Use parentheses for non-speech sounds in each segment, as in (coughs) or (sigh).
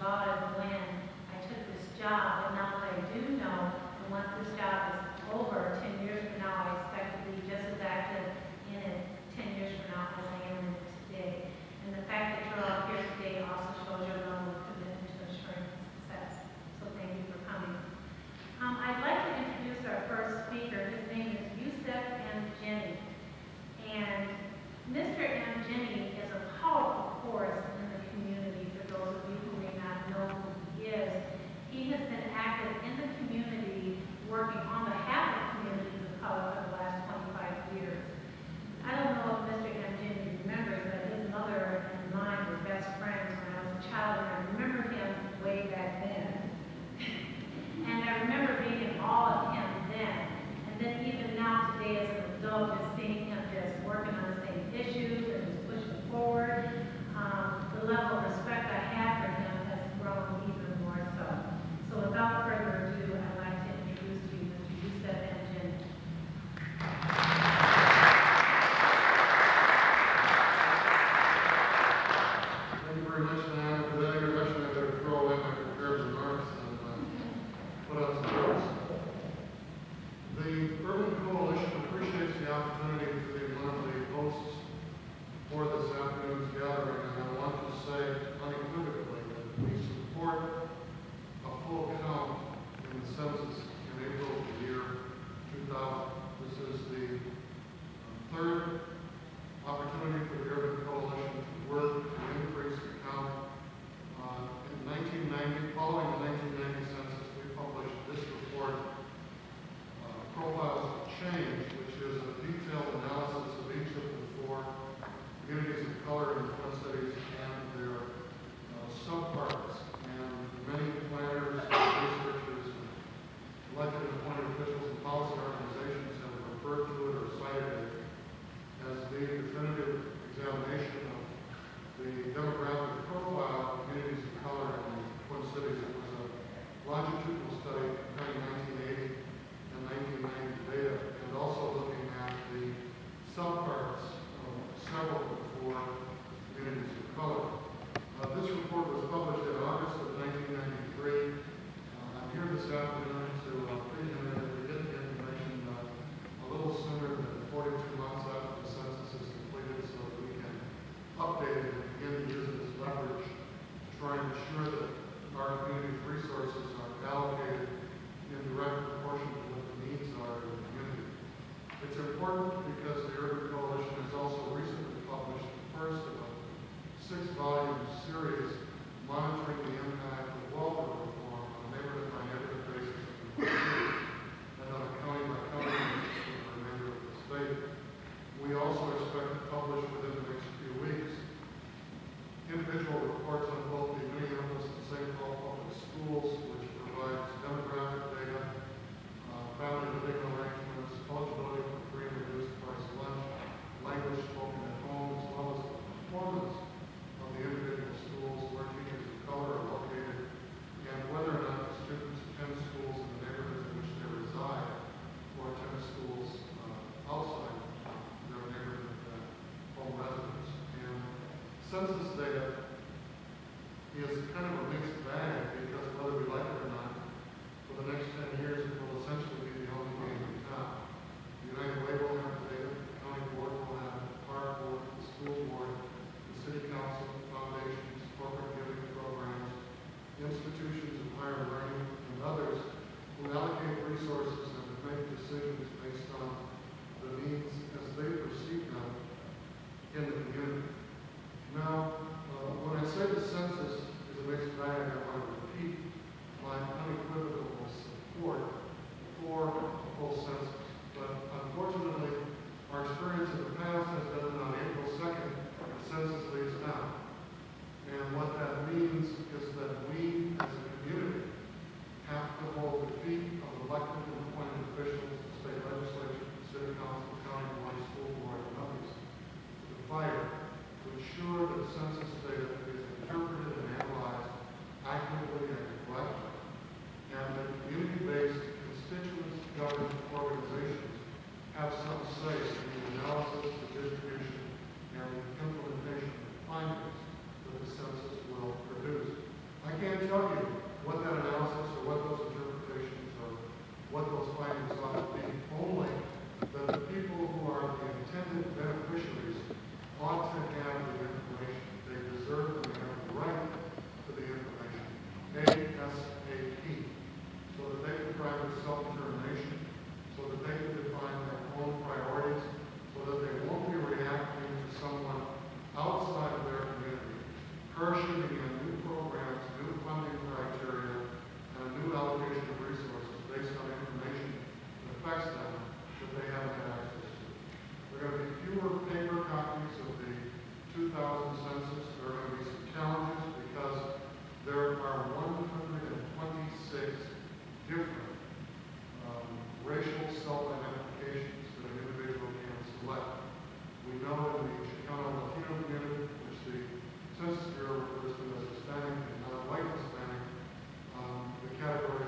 Nevada when I took this job, and now that I do know, and once this job is over, 10 years from now, I expect to be just as active in it 10 years from now as I am in it today. And the fact that you're um,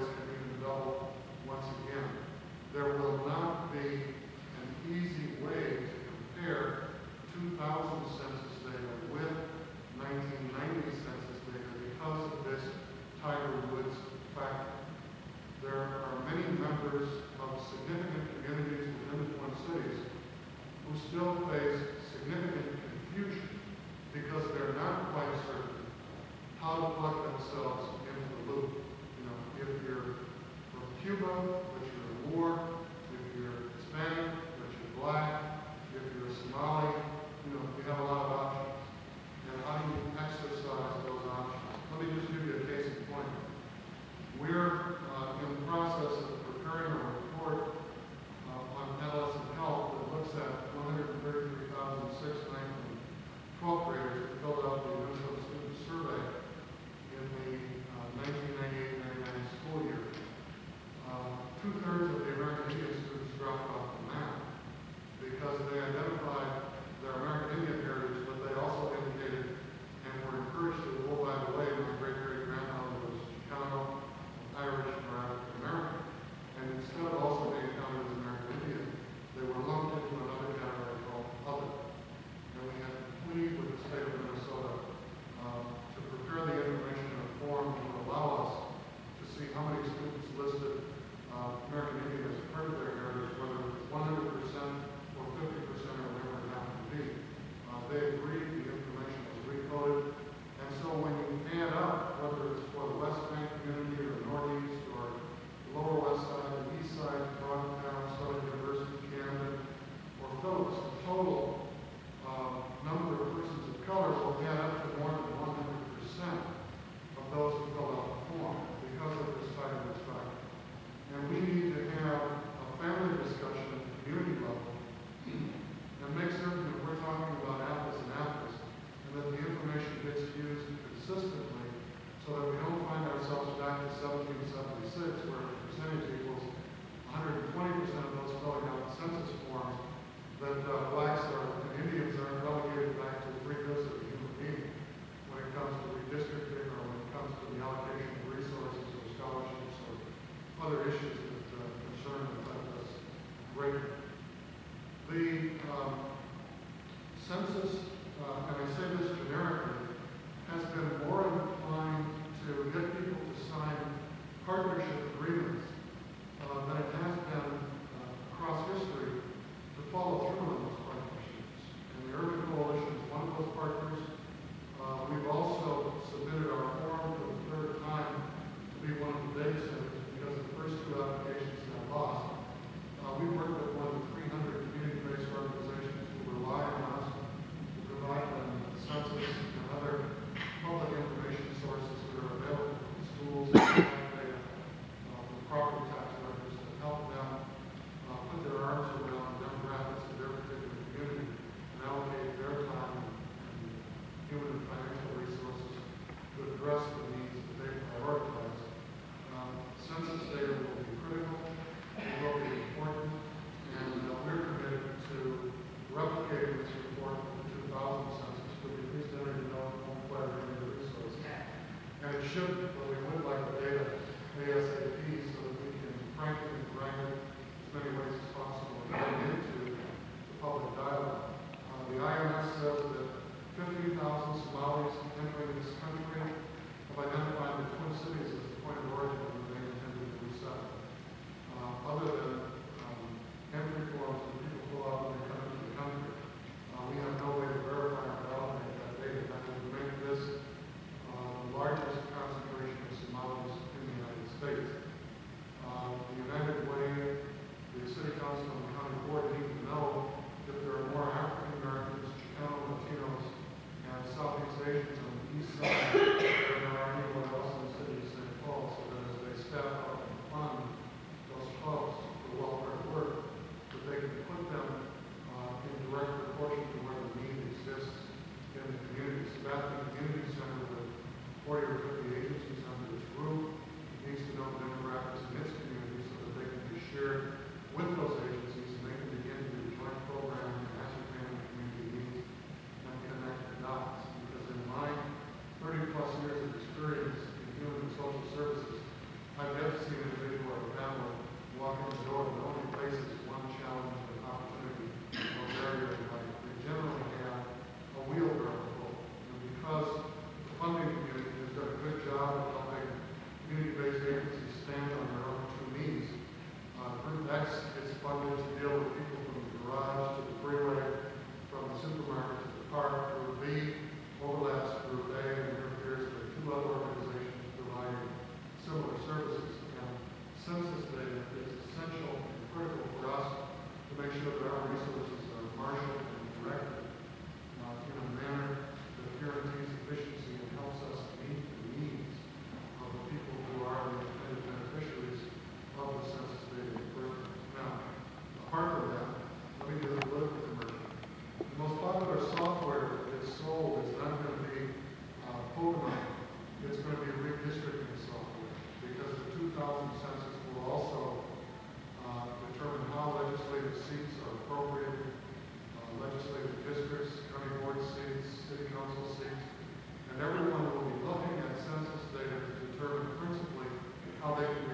how they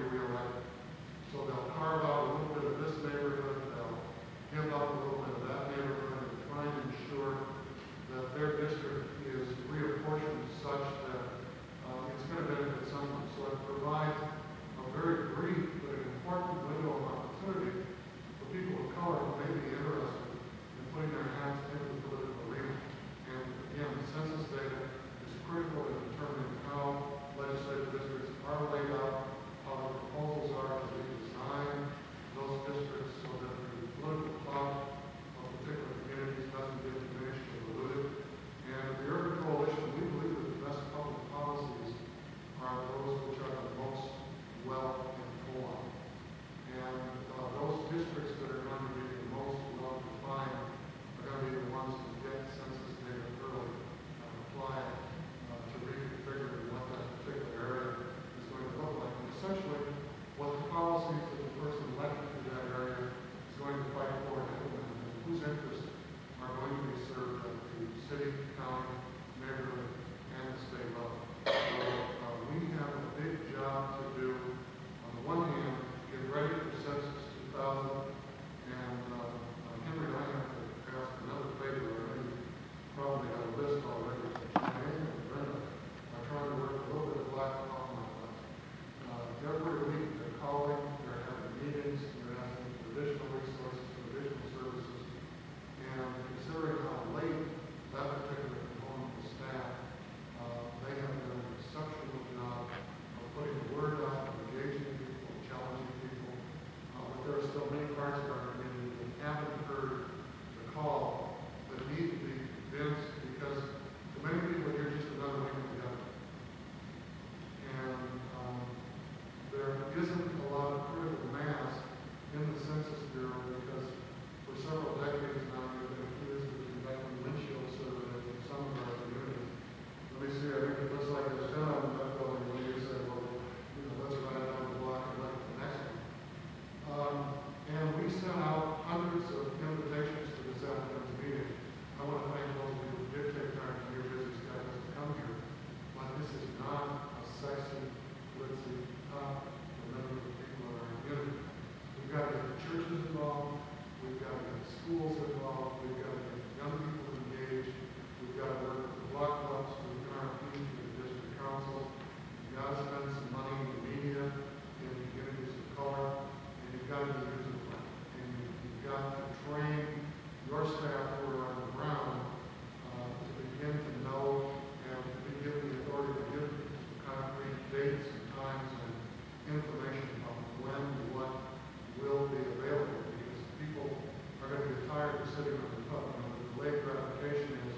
the late gratification is,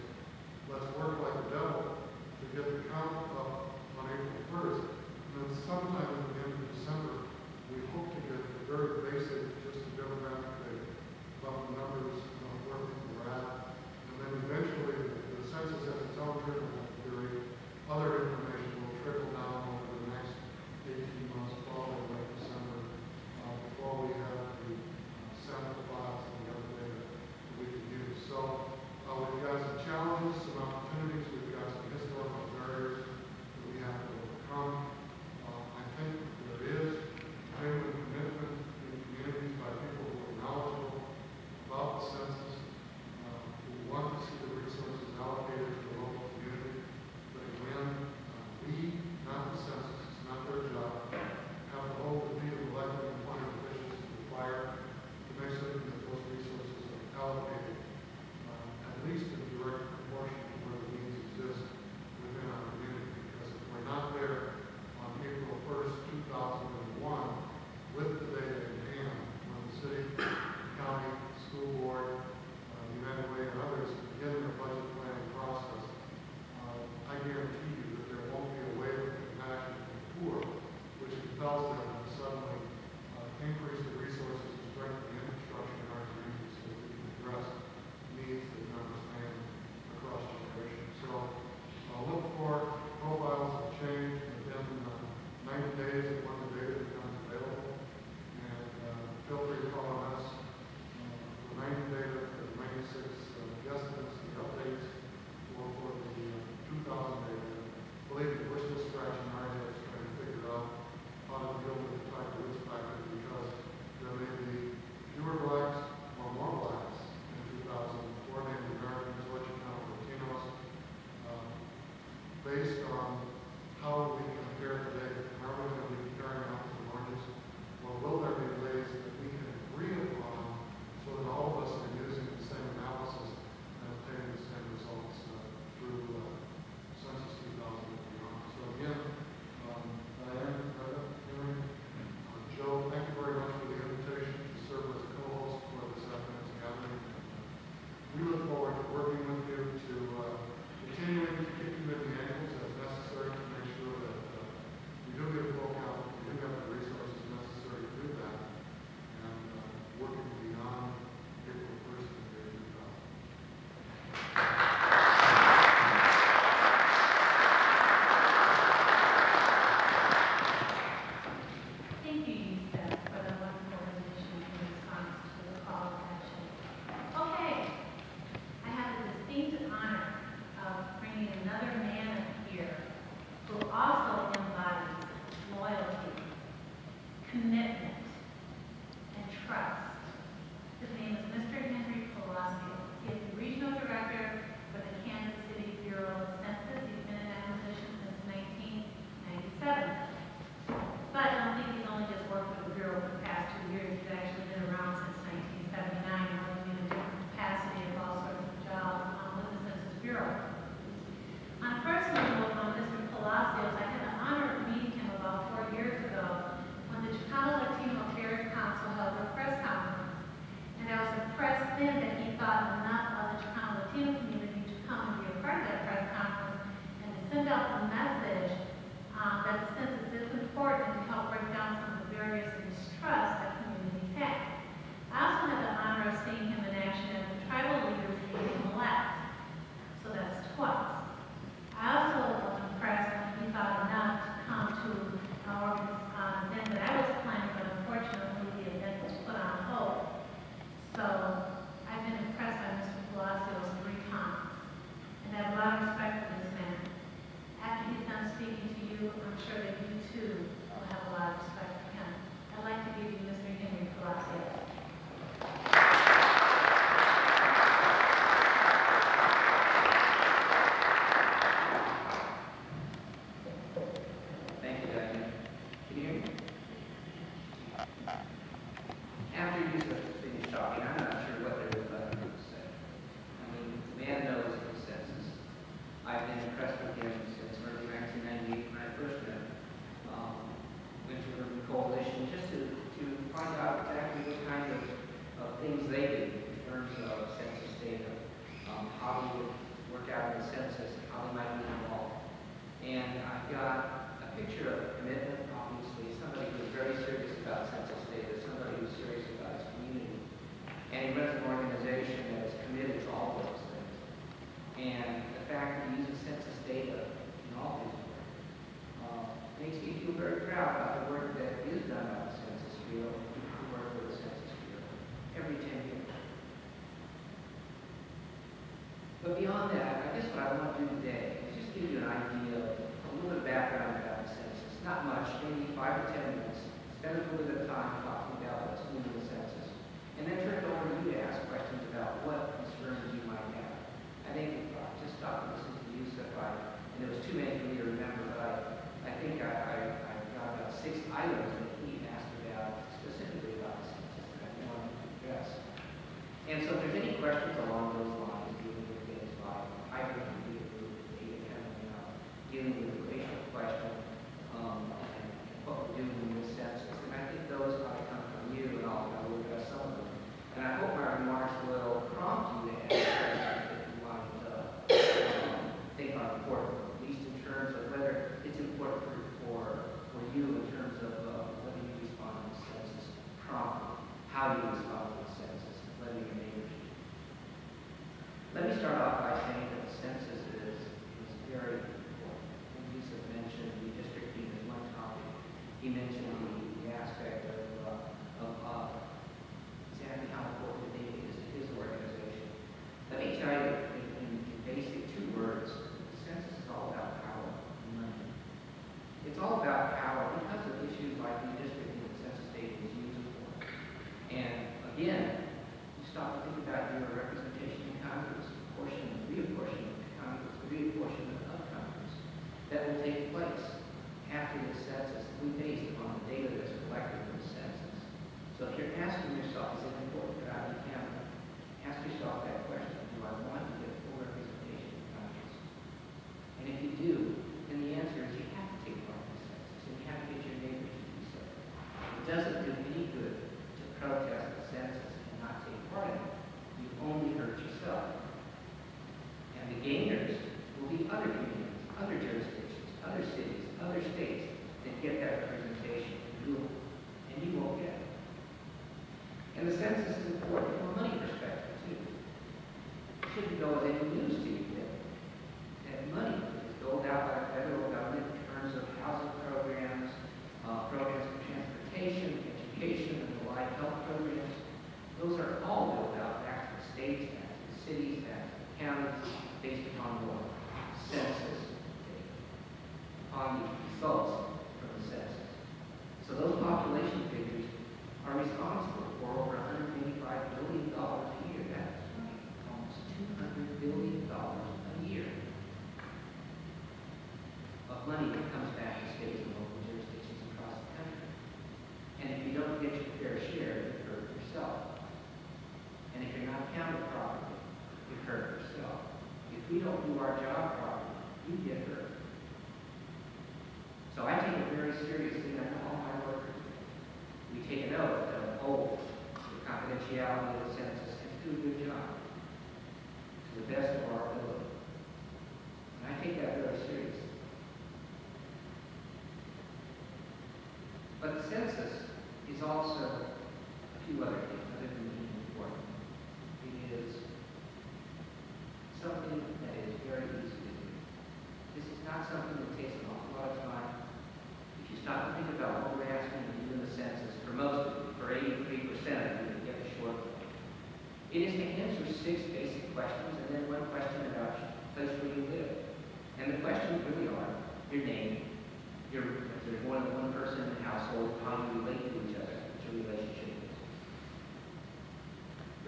let's work like the devil to get the count up on April 1st. And then sometime at the end of December, we hope to get very basic, just the demographic data about the numbers, where people are at. And then eventually, the, census has its own theory, other information. Beyond that,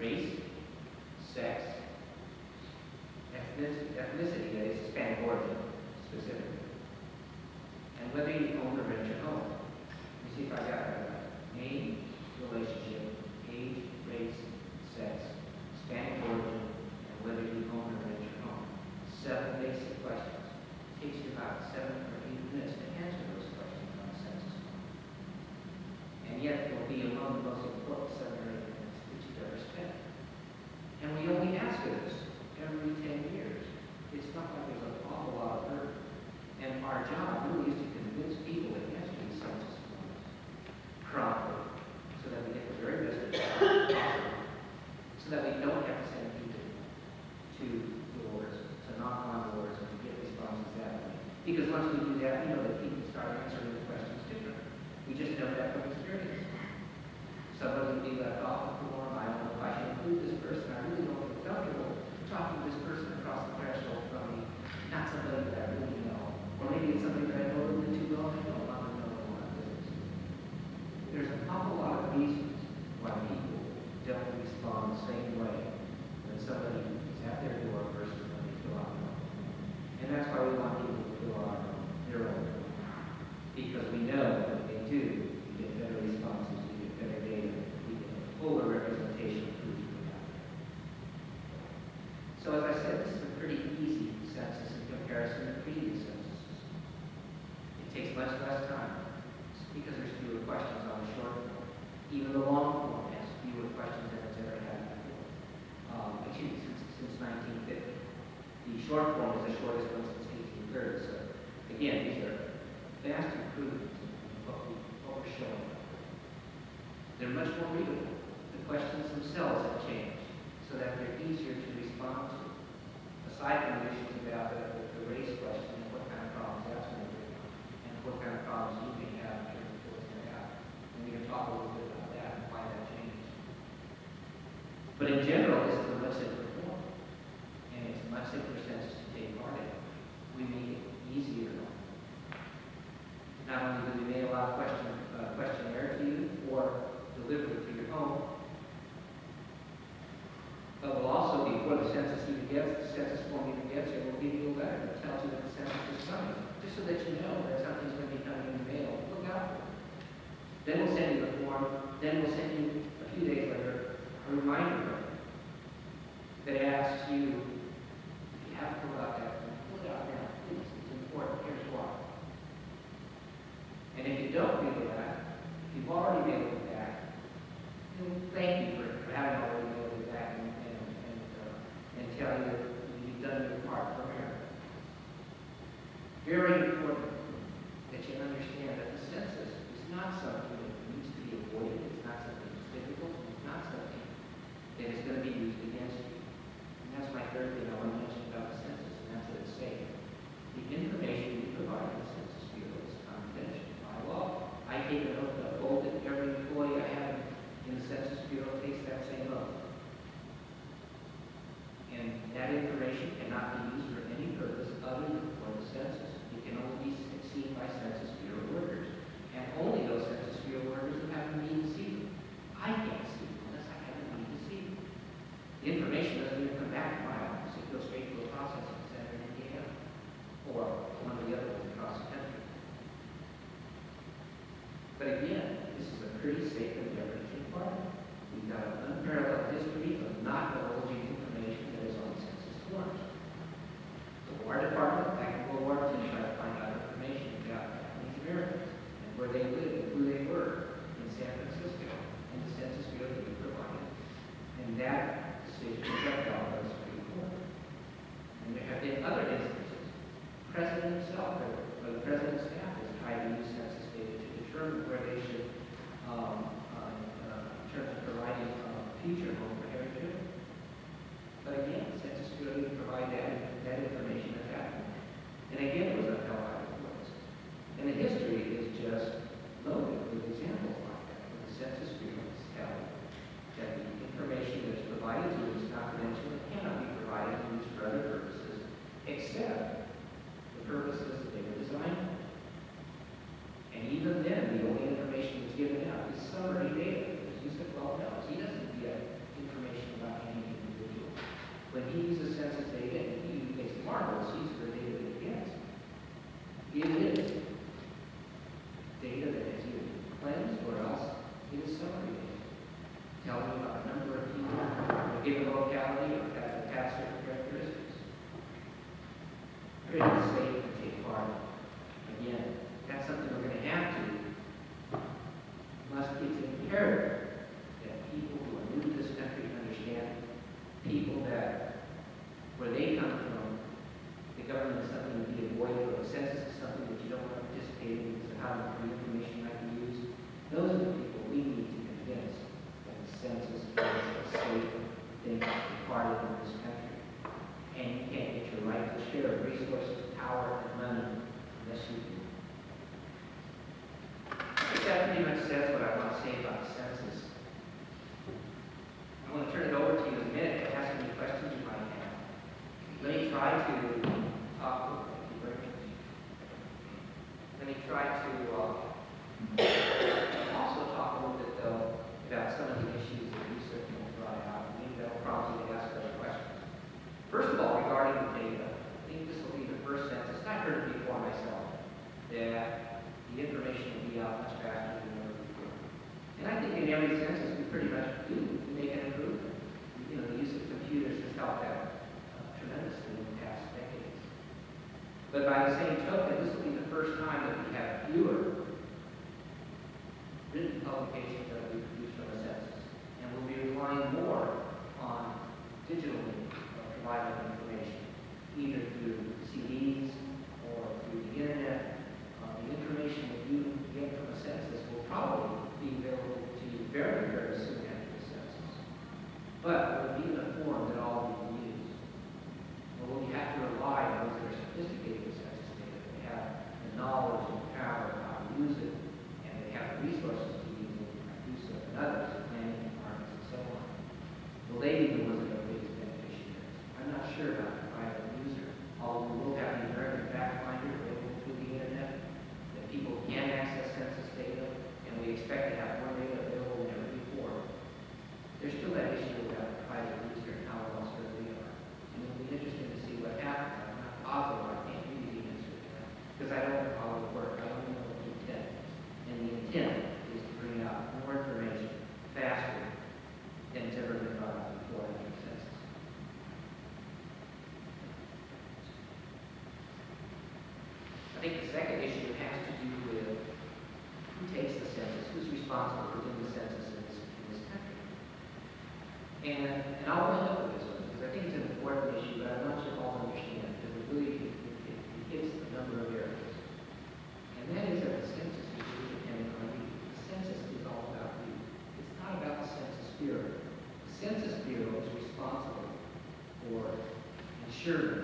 Race, sex, ethnicity, ethnicity that is Hispanic origin specifically, we try to uh, (coughs) also talk a little bit, though, about some of the issues that research has brought out. And maybe that'll prompt you to ask other questions. First of all, regarding the data, I think this will be the first census, I heard it before myself, that the information will be out much faster than ever before. And I think in every census, we pretty much do make an improvement. You know, the use of computers has helped out uh, tremendously in the past decades. But by the same token, this first time that we have fewer second issue has to do with who takes the census, who's responsible for doing the census in this, in this country. And, and I'll end up with this one because I think it's an important issue, but I'm not sure all understand it because it really it, it, it hits a number of areas. And that is that the census is really dependent on you. The census is all about you. It's not about the Census Bureau. The Census Bureau is responsible for ensuring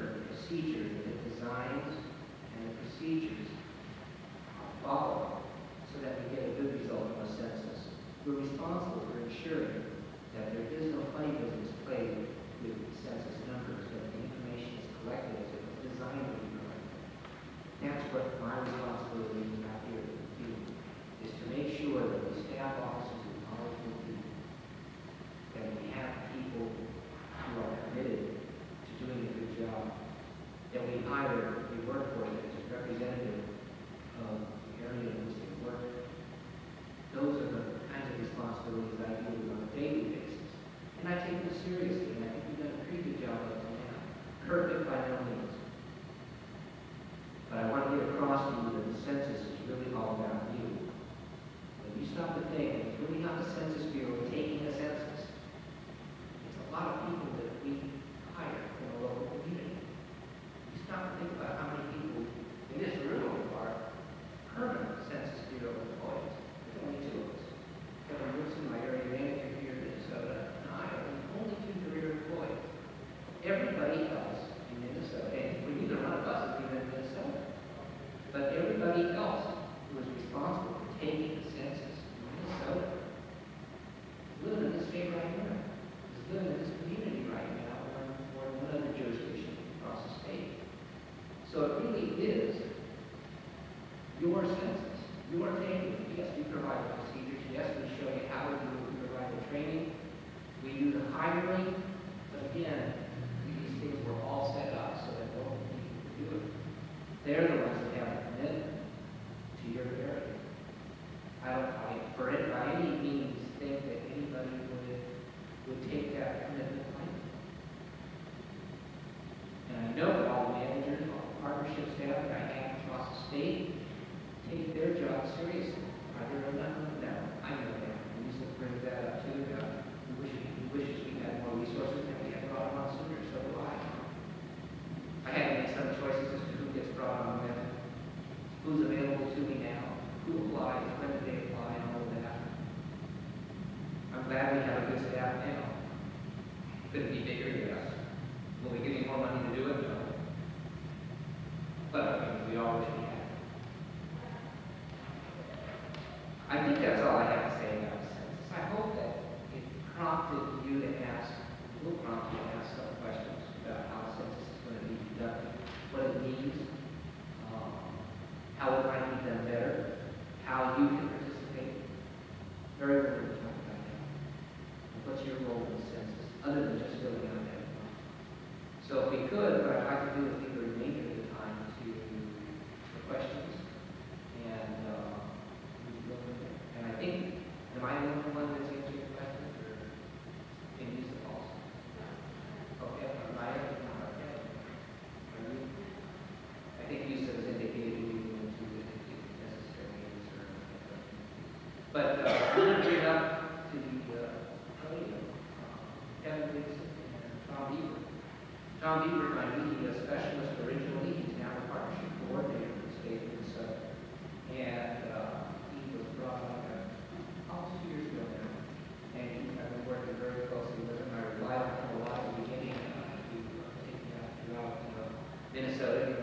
each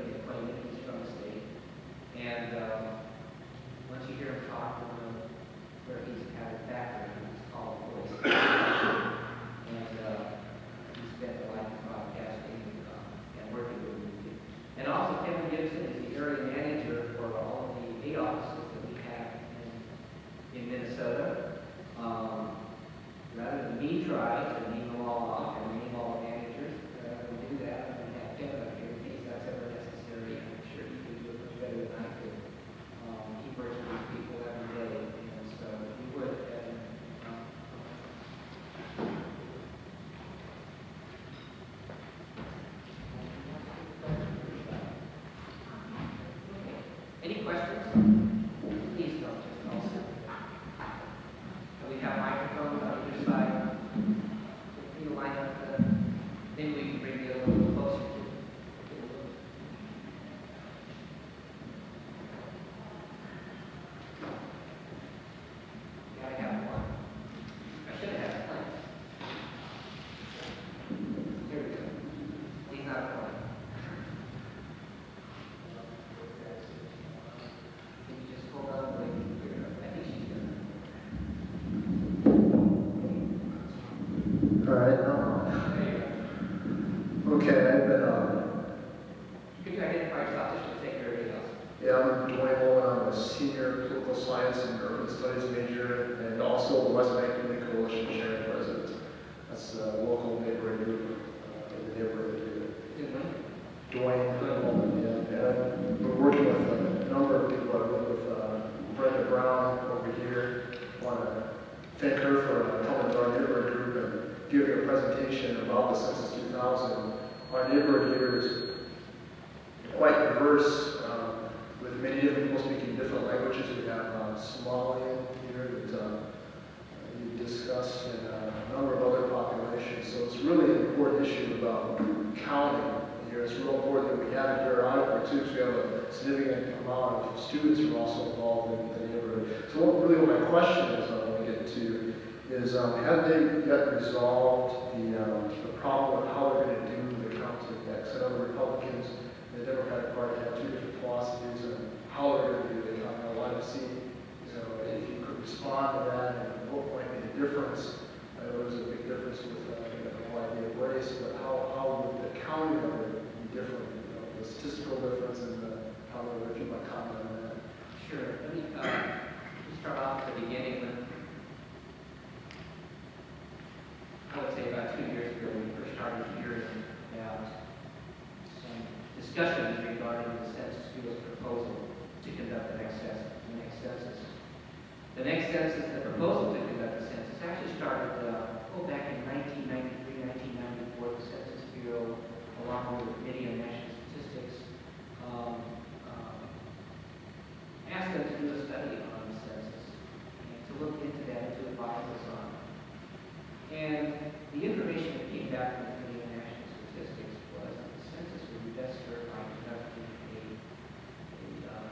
gap between national statistics was on the census, would be best served by conducting a, a uh,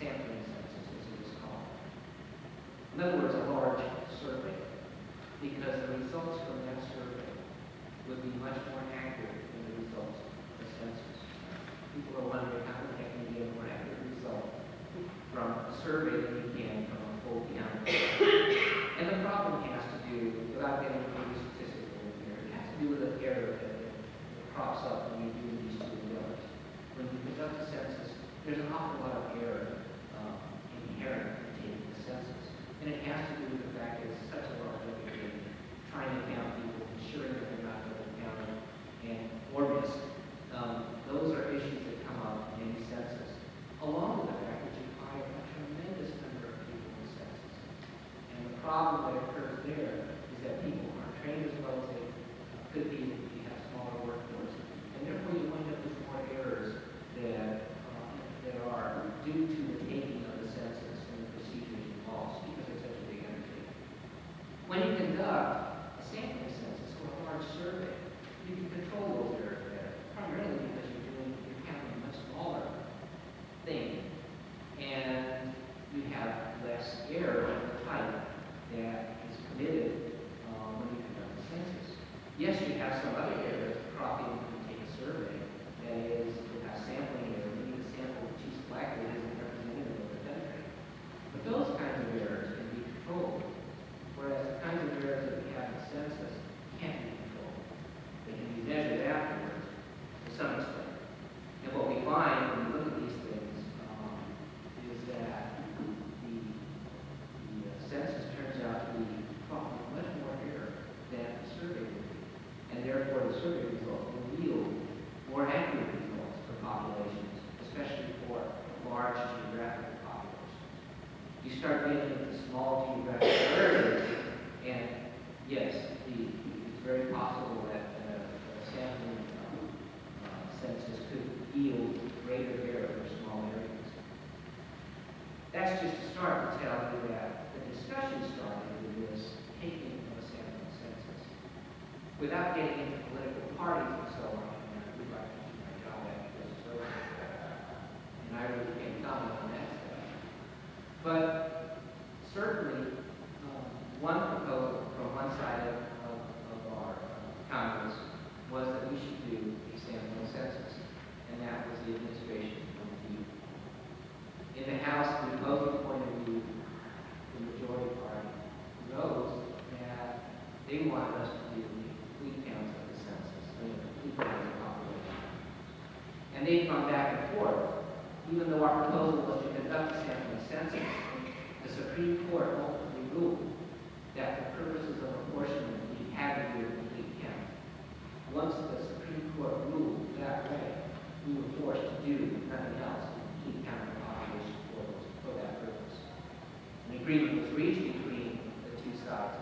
sampling census, as it was called. In other words, a large survey, because the results from that survey would be much more accurate than the results of the census. People are wondering how they can get a more accurate result from a survey even though our proposal was to conduct a sampling census, the Supreme Court ultimately ruled that the purposes of apportionment, we had to do it Lee County. Once the Supreme Court ruled that way, we were forced to do nothing else in Lee County population for, for that purpose. An agreement was reached between the two sides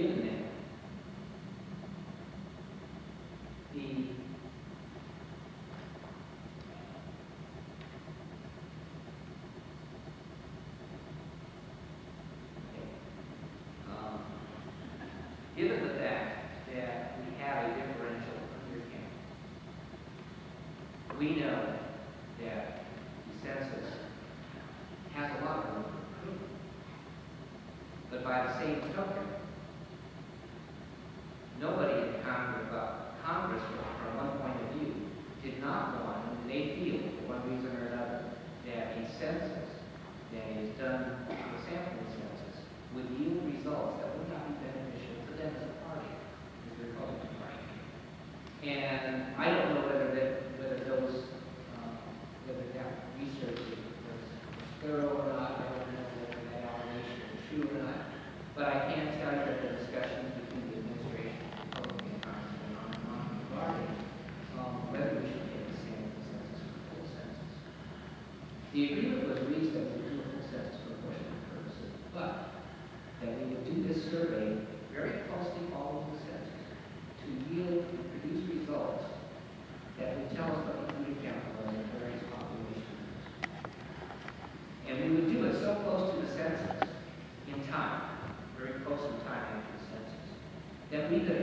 given that The um, given the fact that we have a differential under we know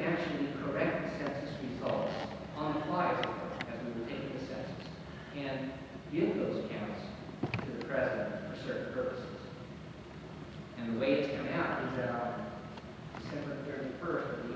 actually correct the census results on the fly as we were taking the census and give those counts to the president for certain purposes. And the way it's come out is that on December 31st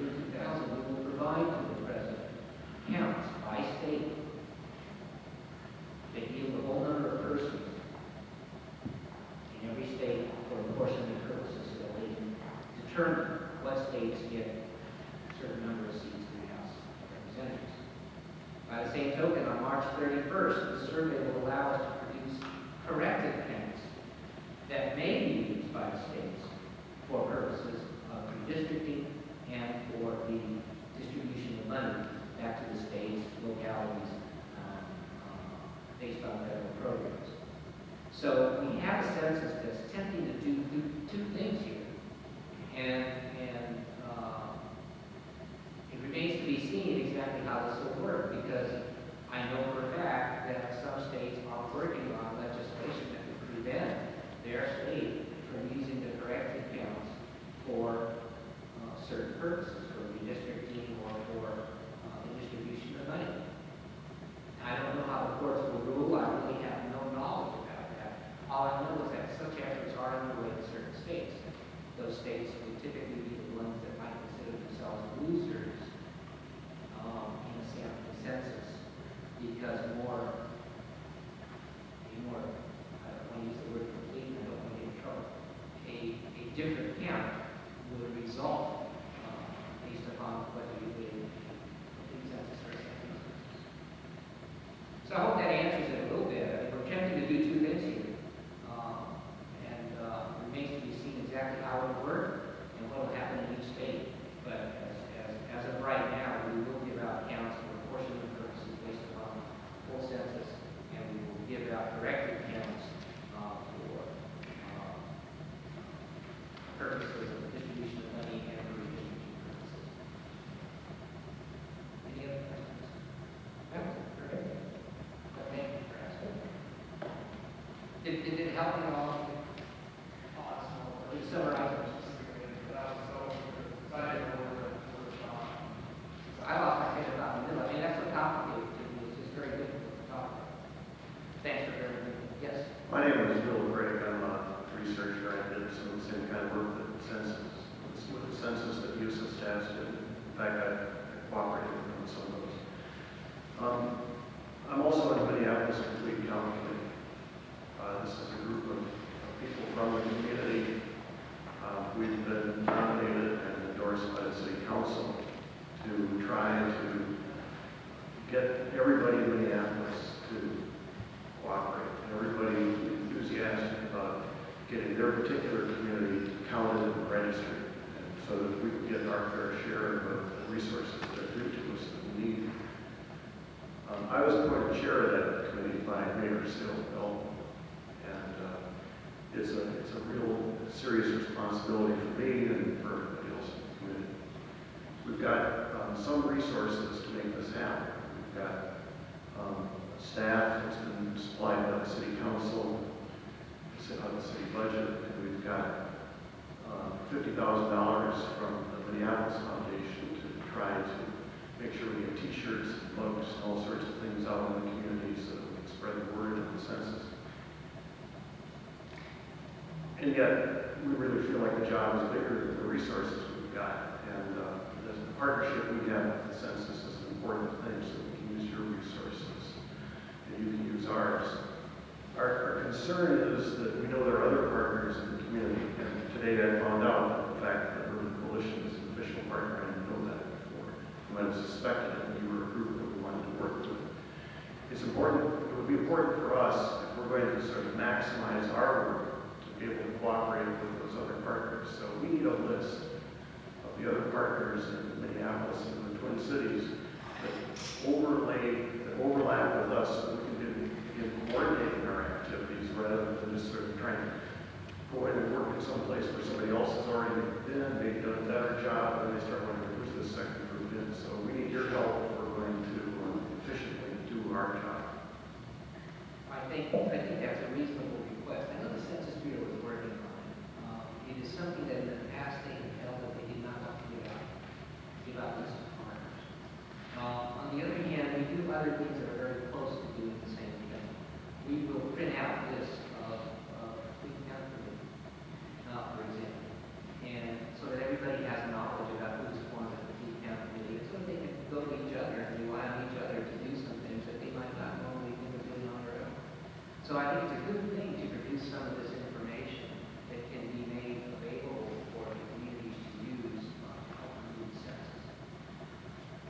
getting their particular community counted and registered, so that we can get our fair share of the resources that are due to us that we need. Um, I was appointed chair of that committee by Mayor Sayles Belton, and uh, it's a, it's a real serious responsibility for me and for everybody else community. We've got um, some resources to make this happen. We've got um, staff that's been supplied by the city council, sit on the city budget, and we've got uh, $50,000 from the Minneapolis Foundation to try to make sure we have t-shirts, and mugs, and all sorts of things out in the community so that we can spread the word of the census. And yet, we really feel like the job is bigger than the resources we've got. And uh, the partnership we have with the census is an important thing, so we can use your resources and you can use ours. Our, our concern is that we know there are other partners in the community, and today I found out the fact that Urban Coalition is an official partner, I didn't know that before. You might have suspected and you were a group that we wanted to work with. It's important, it would be important for us, if we're going to sort of maximize our work, to be able to cooperate with those other partners. So we need a list of the other partners in Minneapolis and the Twin Cities that overlay, that overlap with us, so we can do- begin coordinating our activities rather than just sort of trying to go in and work in some place where somebody else has already been, they've done a better job, and they start wondering, who's this second group in? So we need your help if we're going to uh, efficiently do our job. I think, I think that's a reasonable request. I know the Census Bureau is working on it. Um, It is something that in the past they have held that they did not want to give out, give out lists of partners. Uh, On the other hand, we do other things that are very close to doing the same thing. We will print out lists of, of Lee County, uh, for example, and so that everybody has knowledge about who's formed the Lee County Committee, so they can go to each other and rely on each other to do some things that they might not normally think of doing on their own. So I think it's a good thing to produce some of this information that can be made available for the communities to use uh, to help census.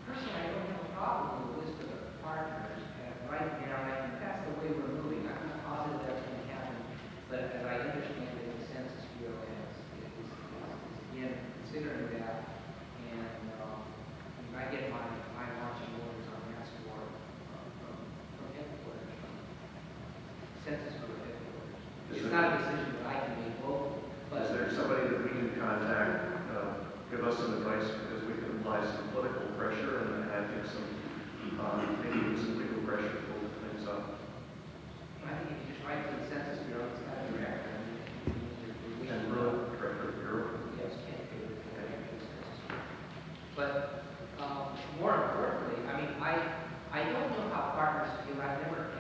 Personally, I don't have a problem with the list of the partners, and right now, I think that's the way we're moving. I'm not positive that's going to happen, but as I understand it, the Census Bureau has, is, is, is again considering that, and, um, I get my, my marching orders on uh, from, from headquarters, from Census Bureau headquarters. Is It's there- not a decision that I can make locally, but. Is there somebody that we can contact, uh, give us some advice, because we can apply some political pressure and I think some, uh, maybe some legal pressure to pull things up? I think if you just write to the Census Bureau, it's got a director. and you- you- you- you- And rural director of bureau? Yes, can't do it. But, um, more importantly, I mean, I, I don't know how partners feel, I've never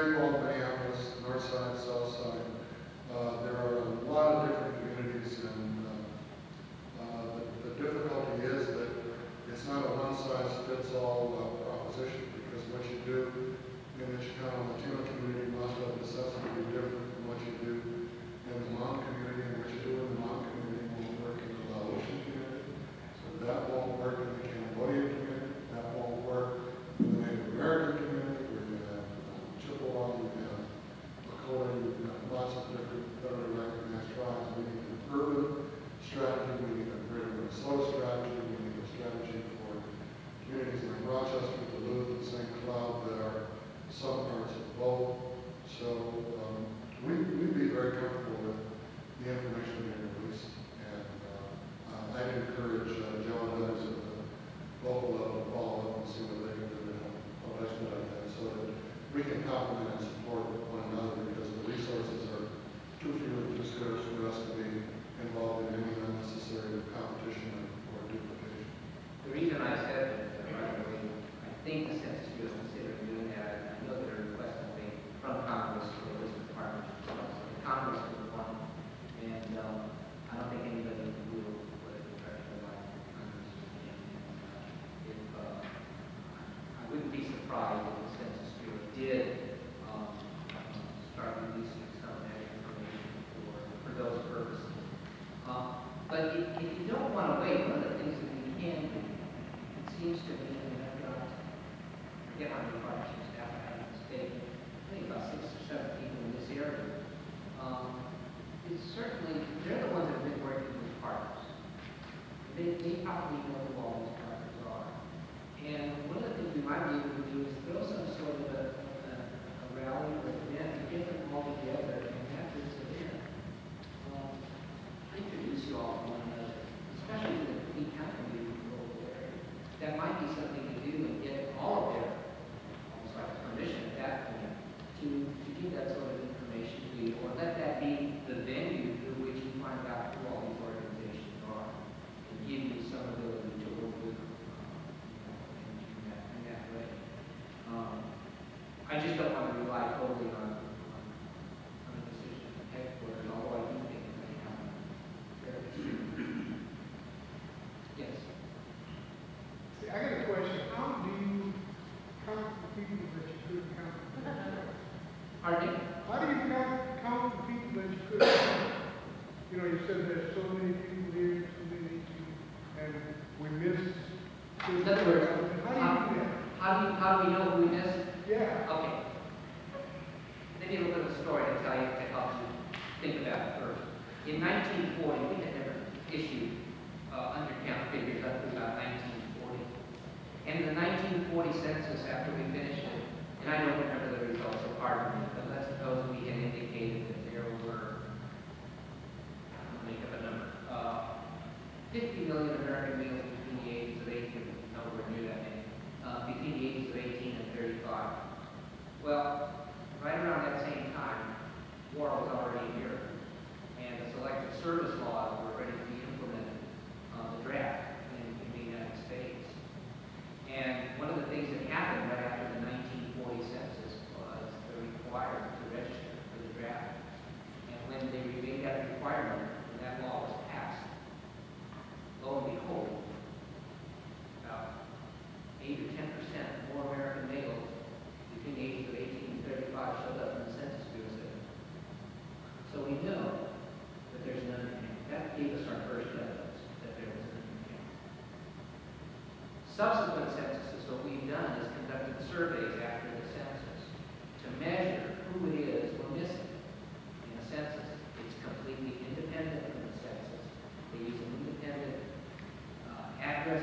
very well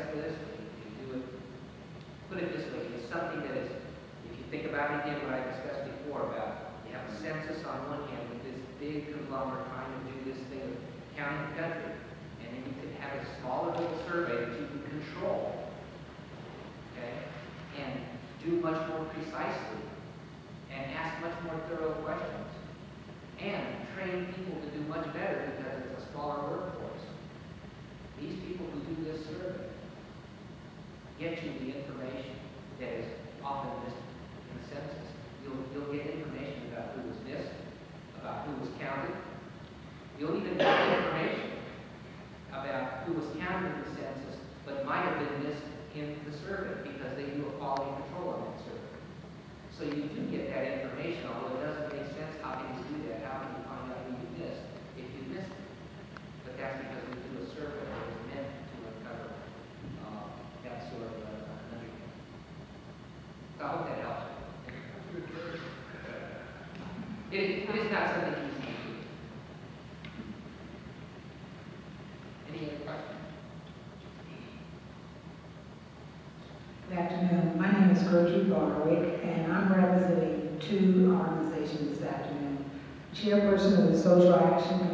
for this, you do it, put it this way, it's something that is, if you think about it again, what I discussed before about, you have a census on one hand with this big conglomerate trying to do this thing of county and country, and then you could have a smaller little survey that you can control, okay, and do much more precisely, and ask much more thorough questions, and train people to do much better because it's a smaller work Get you the information Social Action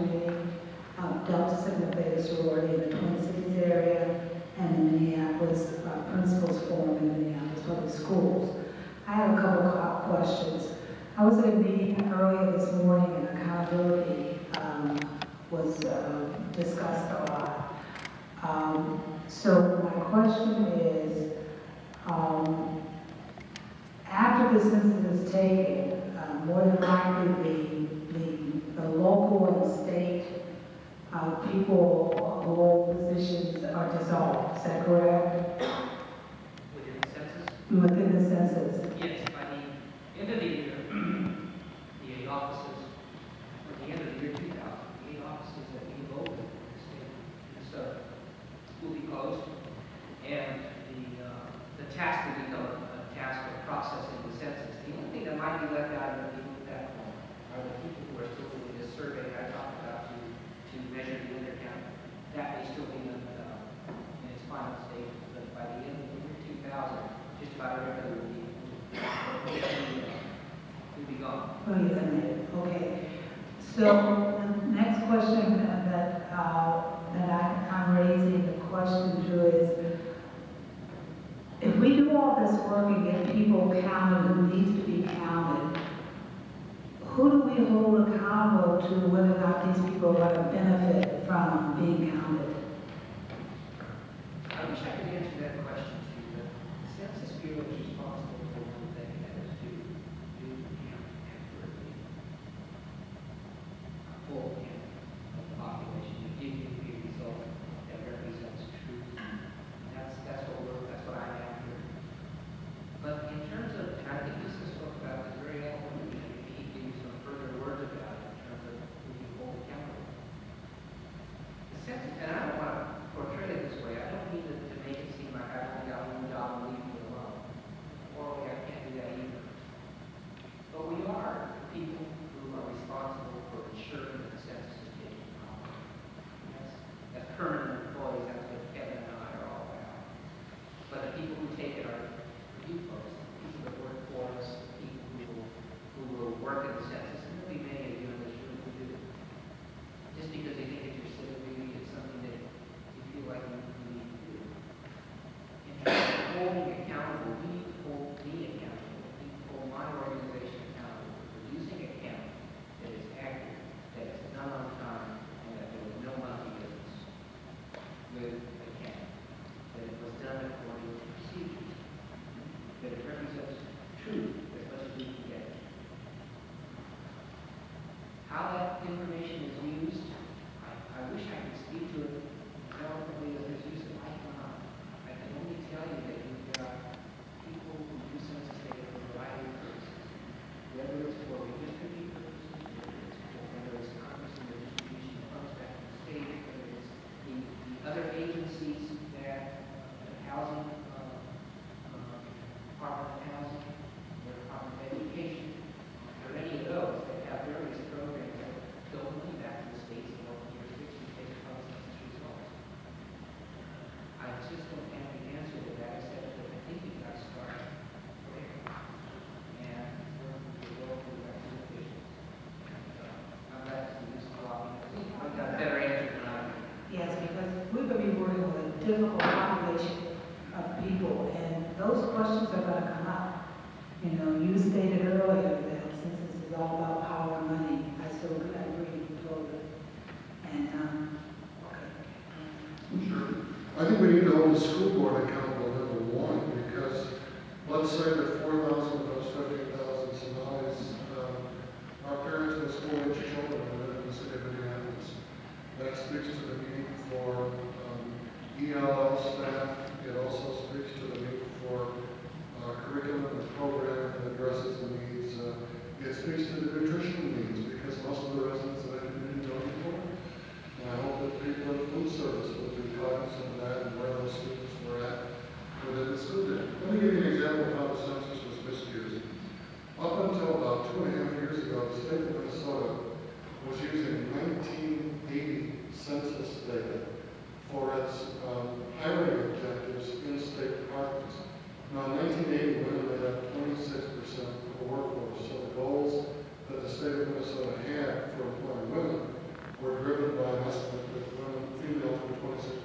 working with Medicaid women made up 26% of the workforce. So the goals that the state of Minnesota had for employing women were driven by an estimate that women, females were 26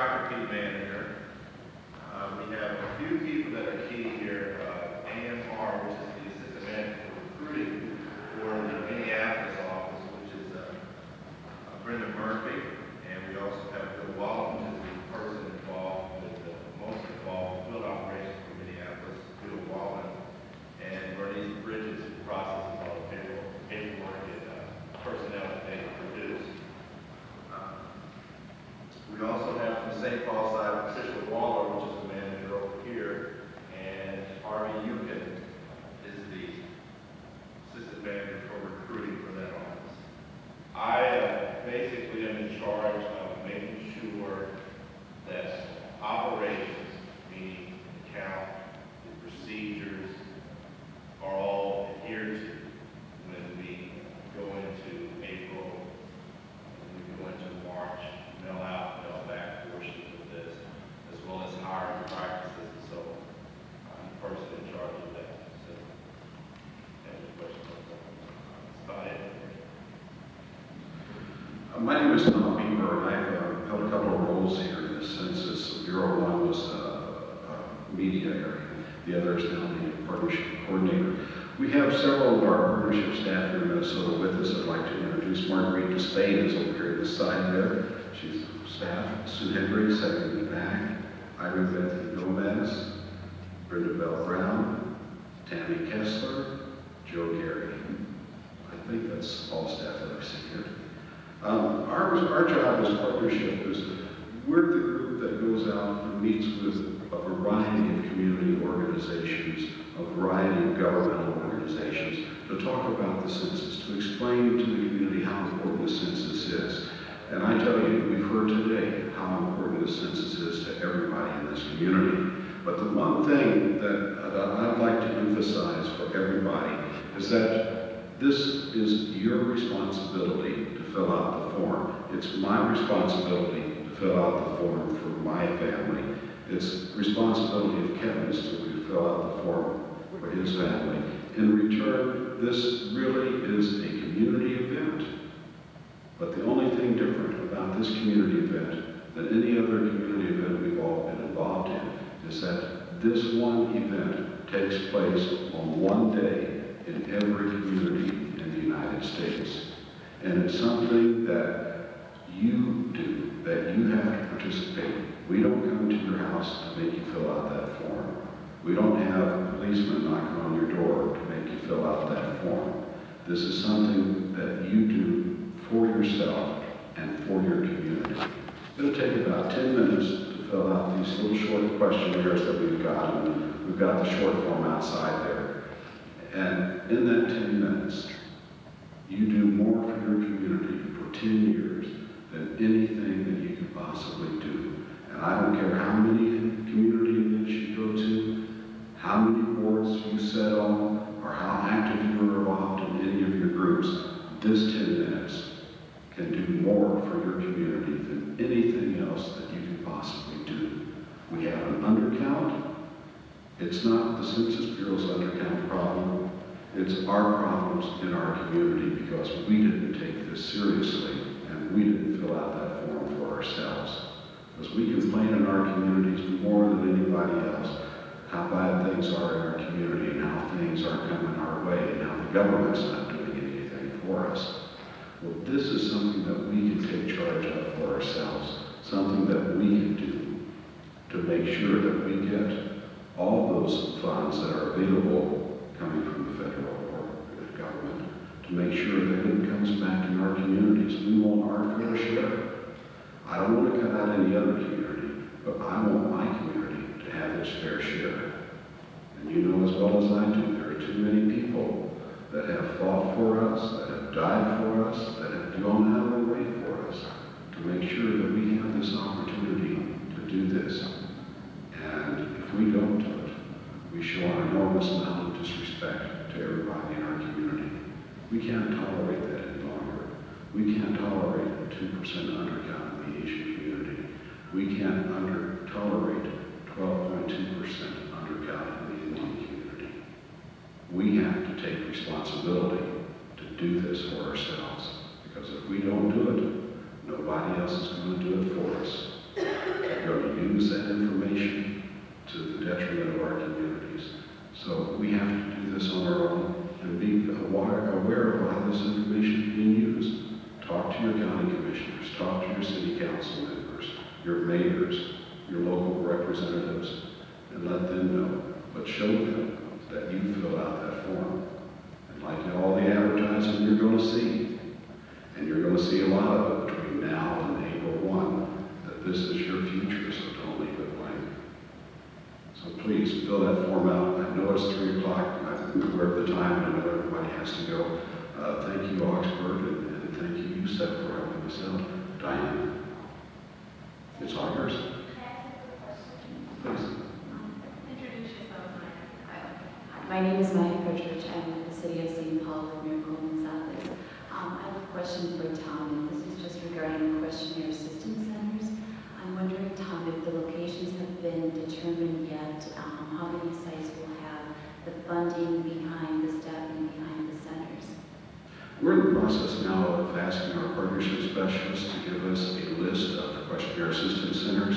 Shakopee manager. Uh, we have a few people that are key here, uh, AMR, which is the assistant manager for recruiting for the Minneapolis office, which is, uh, uh, Brenda Murphy, and we also have Bill Walton, which is the person involved with the most involved field operations for Minneapolis, Bill Walton, and Bernice Bridges, who processes all the payroll, paperwork and uh, personnel that they produce. Uh, We also have from St. Paul side, Patricia Waller, which is the manager over here, and Harvey Yukin is the assistant manager for recruiting for that office. I uh, basically am in charge of making sure that operations, meaning account, the procedures, are all adhered to when we go into April, when we go into March, mail out, mail back portions of this, as well as hiring practices and so on. I'm the person in charge of that, so. Any questions? That's about it. Uh, My name is Tom Beaver, and I've uh, held a couple of roles here in the census. Bureau one was uh, uh, media area, the other is now the partnership coordinator. We have several of our partnership staff here in Minnesota with us. I'd like to introduce Marguerite Despain, is over here this side there. She's staff. Sue Hendry, second in the back. Ira Beth Gomez, Brenda Bell Brown, Tammy Kessler, Joe Gary. I think that's all staff that I see here. Um, our, our job as partnership is we're the group that goes out and meets with a variety of community organizations, a variety of governmental organizations to talk about the census, to explain to the community how important the census is. And I tell you, we've heard today how important the census is to everybody in this community. But the one thing that, that I'd like to emphasize for everybody is that this is your responsibility fill out the form. It's my responsibility to fill out the form for my family. It's responsibility of Kevin's to fill out the form for his family. In return, this really is a community event. But the only thing different about this community event than any other community event we've all been involved in is that this one event takes place on one day in every community in the United States. And it's something that you do, that you have to participate. We don't come to your house to make you fill out that form. We don't have a policeman knocking on your door to make you fill out that form. This is something that you do for yourself and for your community. It'll take about 10 minutes to fill out these little short questionnaires that we've got, we've got the short form outside there. And in that 10 minutes, you do more for your community for 10 years than anything that you could possibly do. And I don't care how many community events you go to, how many boards you sit on, or how active you are involved in any of your groups, this 10 minutes can do more for your community than anything else that you can possibly do. We have an undercount. It's not the Census Bureau's undercount problem. It's our problems in our community because we didn't take this seriously and we didn't fill out that form for ourselves. Because we complain in our communities more than anybody else how bad things are in our community and how things aren't coming our way and how the government's not doing anything for us. Well, this is something that we can take charge of for ourselves, something that we can do to make sure that we get all those funds that are available coming from the federal or the government to make sure that it comes back in our communities. We want our fair share. I don't want to cut out any other community, but I want my community to have its fair share. And you know as well as I do, there are too many people that have fought for us, that have died for us, that have gone out of their way for us to make sure that we have this opportunity to do this. And if we don't do it, we show an enormous amount disrespect to everybody in our community. We can't tolerate that any longer. We can't tolerate a 2% undercount in the Asian community. We can't under, tolerate 12.2% undercount in the Indian community. We have to take responsibility to do this for ourselves. Because if we don't do it, nobody else is going to do it for us. We're going to use that information to the detriment of our communities. So we have to do this on our own and be aware of how this information is being used. Talk to your county commissioners, talk to your city council members, your mayors, your local representatives, and let them know. But show them that you fill out that form. And like all the advertising you're going to see, and you're going to see a lot of it between now and April 1, that this is your future, so don't leave it blank. So please, fill that form out. I know it's 3 o'clock, I'm aware of the time, and I know everybody has to go. Uh, thank you, Augsburg, and, and thank you, USEP, for helping us out. Diane, it's all yours. Please. Introduce yourself, My name is Maya Partridge. I'm with the City of St. Paul in Mayor Coleman's Office. Um, I have a question for Tom, and this is just regarding the wondering, Tom, if the locations have been determined yet, um, how many sites will have the funding behind the staffing behind the centers? We're in the process now of asking our partnership specialists to give us a list of the questionnaire assistance centers,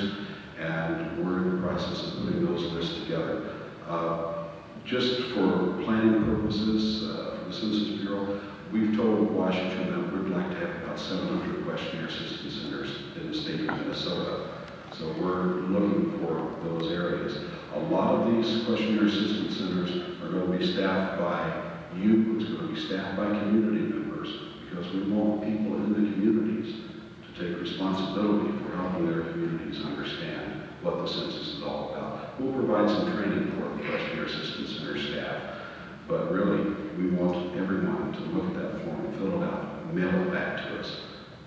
and we're in the process of putting those lists together. Uh, just for planning purposes, uh, for the Census Bureau, we've told Washington that we'd like to have about 700 questionnaire assistance centers city of Minnesota. So we're looking for those areas. A lot of these questionnaire assistance centers are going to be staffed by you, it's going to be staffed by community members, because we want people in the communities to take responsibility for helping their communities understand what the census is all about. We'll provide some training for the questionnaire assistance center staff, but really, we want everyone to look at that form fill it out, mail it back to us,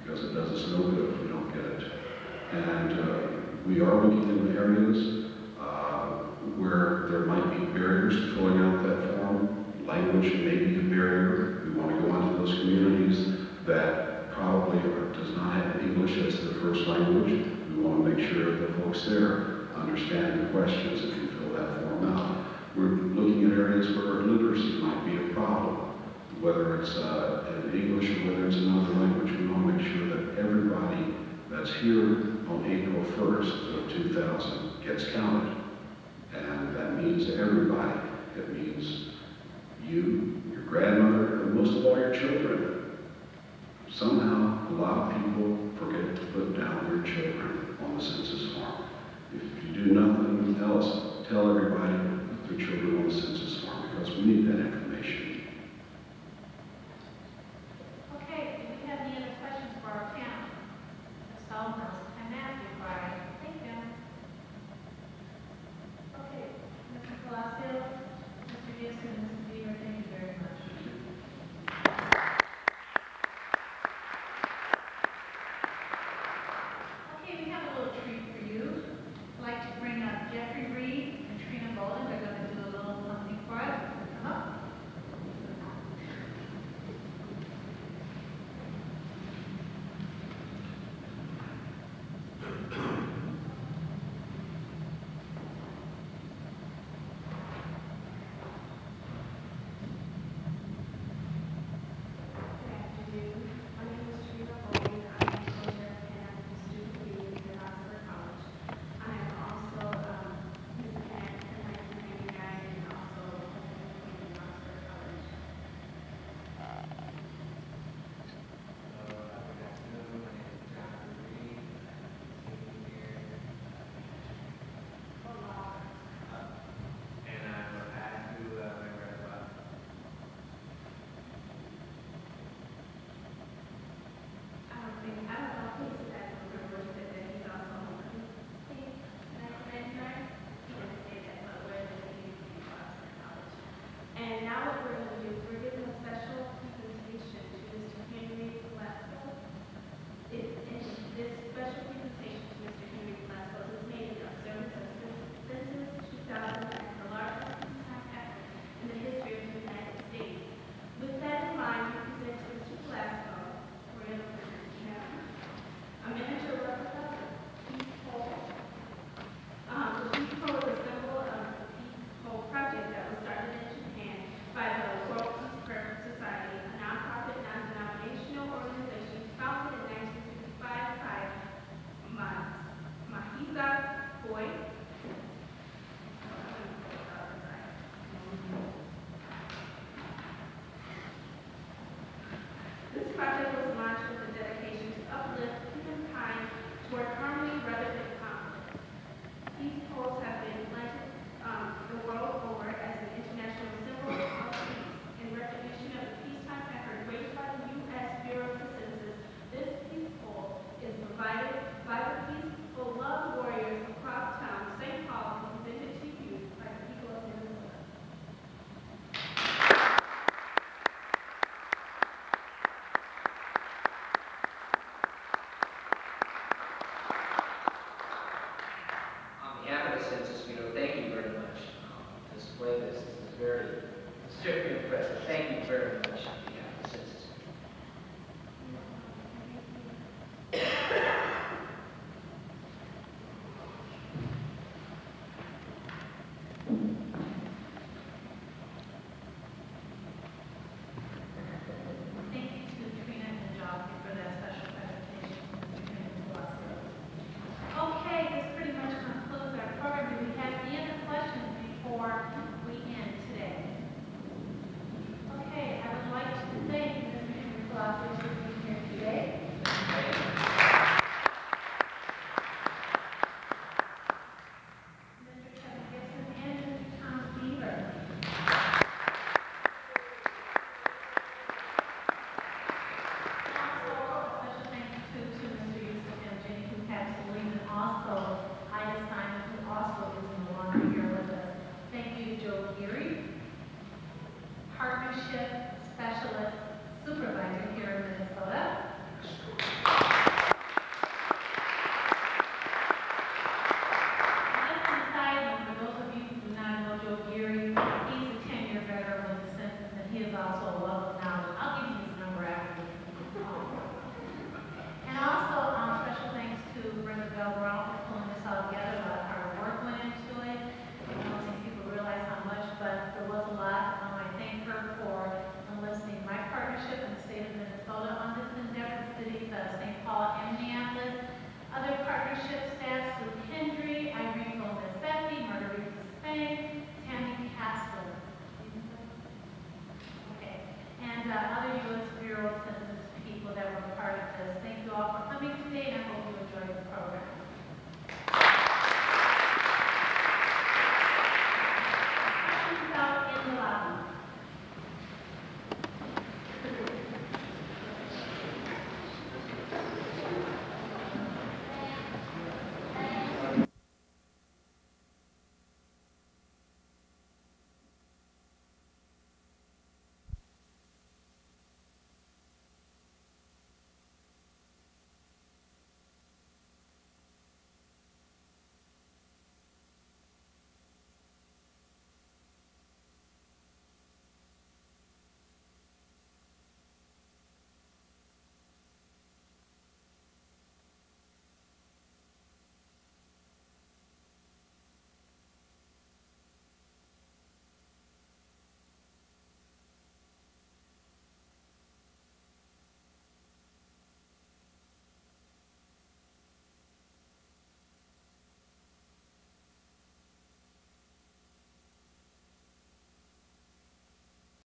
because it does us no good if we don't get it. And uh, we are looking in areas uh, where there might be barriers to filling out that form. Language may be a barrier. We want to go into those communities that probably does not have English as their first language. We want to make sure that folks there understand the questions if you fill that form out. We're looking at areas where literacy might be a problem, whether it's uh, in English or whether it's another language. We want to make sure that everybody that's here on April 1st of 2000 gets counted. And that means everybody. It means you, your grandmother, and most of all your children. Somehow, a lot of people forget to put down their children on the census form. If you do nothing else, tell everybody their children on the census form because we need that information. Census Bureau, thank you very much um, this. This is very, very impressive. Thank you very much